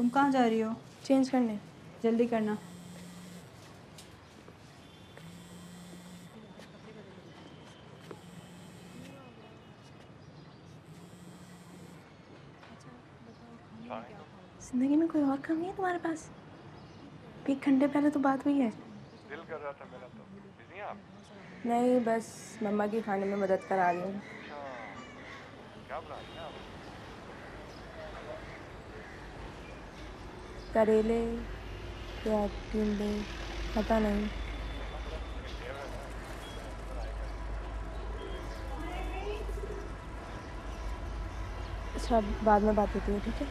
तुम कहाँ जा रही हो? चेंज करने। जल्दी करना। ज़िंदगी में कोई और काम नहीं है तुम्हारे पास? एक घंटे पहले तो बात हुई है। दिल कर रहा था मेरा तो। बिज़ी हैं आप? नहीं बस मम्मा की खाने में मदद करा रही हूँ। अच्छा। क्या बना रही हैं आप करेले या टिंडे पता नहीं। अच्छा बाद में बात होती है ठीक है?